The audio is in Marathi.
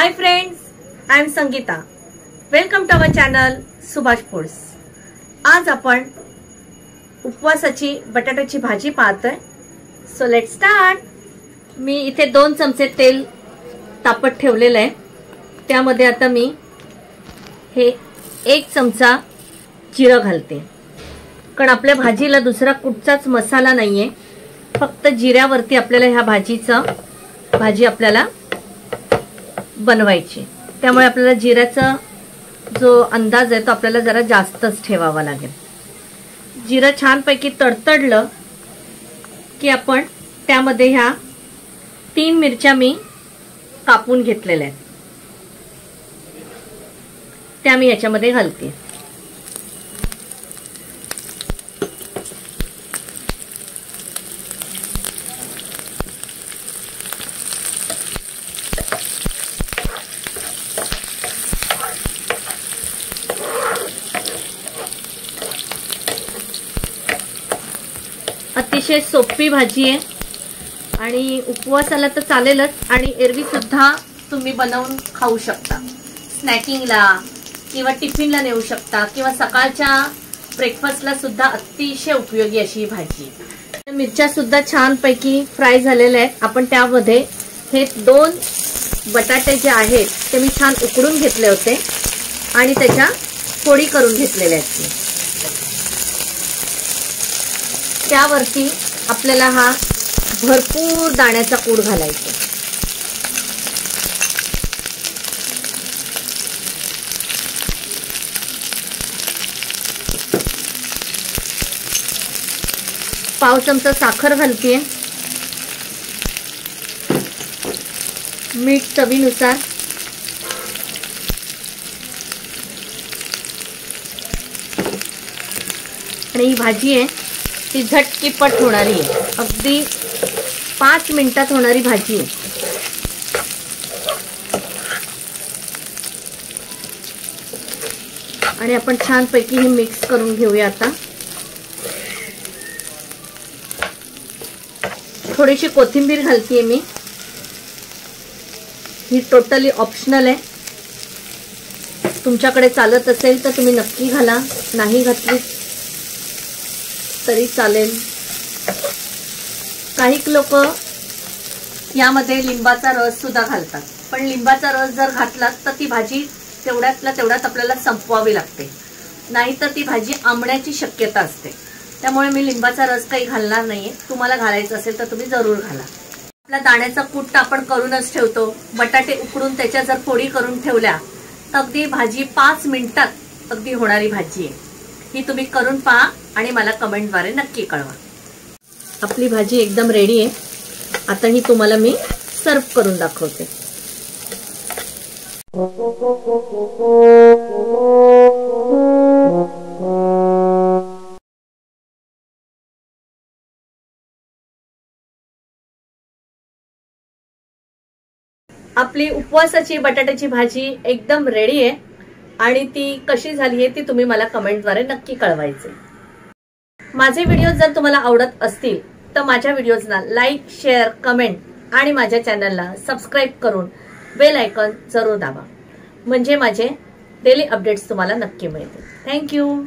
Hi friends I am Sangeeta welcome to our channel Subhash foods आज आपण उपवासाची बटाट्याची भाजी पाहतोय. सो लेट स्टार्ट मी इथे दोन चमचे तेल तापत ठेवलेलं आहे. त्यामध्ये आता मी हे एक चमचा जिरं घालते. कारण आपल्या भाजीला दुसरा कुठचाच मसाला नाहीये. फक्त जिऱ्यावरती आपल्याला ह्या भाजीचं भाजी आपल्याला बनवायची. त्यामुळे आपल्याला जिऱ्याचा जो अंदाज आहे तो आपल्याला जरा जास्तच ठेवावा लागेल. जिरं छानपैकी तडतडलं की आपण त्यामध्ये ह्या तीन मिरच्या मी कापून घेतलेल्या आहेत. त्या मी याच्यामध्ये घालते. अतिशय सोपी भाजी आहे. आणि उपवासाला तर चालेलच. आणि एरवीसुद्धा तुम्ही बनवून खाऊ शकता. स्नॅकिंगला किंवा टिफिनला नेऊ शकता किंवा सकाळच्या ब्रेकफास्टला सुद्धा अतिशय उपयोगी अशी ही भाजी. मिरच्या सुद्धा छानपैकी फ्राय झालेल्या आहेत. आपण त्यामध्ये हे दोन बटाटे जे आहेत ते मी छान उकडून घेतले होते. आणि त्याच्या फोडी करून घेतलेल्या आहेत. त्यावरती आपल्याला हा भरपूर दाण्याचा कूड घालायचा. पाव चमचा साखर घालते मीठ चवीनुसार. आणि ही भाजी आहे. ती झटकीपट होणारी आहे. अगदी पाच मिनिटात होणारी भाजी आहे. आणि आपण छानपैकी हे मिक्स करून घेऊया आता. थोडीशी कोथिंबीर घालतीये मी. ही टोटली ऑप्शनल आहे. तुमच्याकडे चालत असेल तर तुम्ही नक्की घाला. नाही घातली तरी चालेल. काही लोक यामध्ये लिंबाचा रस सुद्धा घालतात. पण लिंबाचा रस जर घातलात तर ती भाजी तेवढ्यातल्या तेवढ्यात आपल्याला संपवावी लागते. नाहीतर ती भाजी आंबण्याची शक्यता असते. त्यामुळे मी लिंबाचा रस काही घालणार नाहीये. तुम्हाला घालायचं असेल तर तुम्ही जरूर घाला. आपला दाण्याचा कुट्ट आपण करूनच ठेवतो. बटाटे उकडून त्याच्या जर फोडी करून ठेवल्या तर अगदी भाजी पाच मिनिटात अगदी होणारी भाजी आहे. ही तुम्ही करून पहा आणि मला कमेंटद्वारे नक्की कळवा. आपली भाजी एकदम रेडी आहे. आता ही तुम्हाला मी सर्व करून दाखवते. आपली उपवासाची बटाट्याची भाजी एकदम रेडी आहे. आणि ती कशी झाली आहे ती तुम्ही मला कमेंटद्वारे नक्की कळवायचे. माझे व्हिडिओ जर तुम्हाला आवडत असतील तर माझ्या व्हिडिओजना लाईक शेअर कमेंट आणि माझ्या चॅनलला सबस्क्राईब करून बेल आयकॉन जरूर दाबा. म्हणजे माझे डेली अपडेट्स तुम्हाला नक्की मिळतील. थँक्यू.